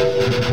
Música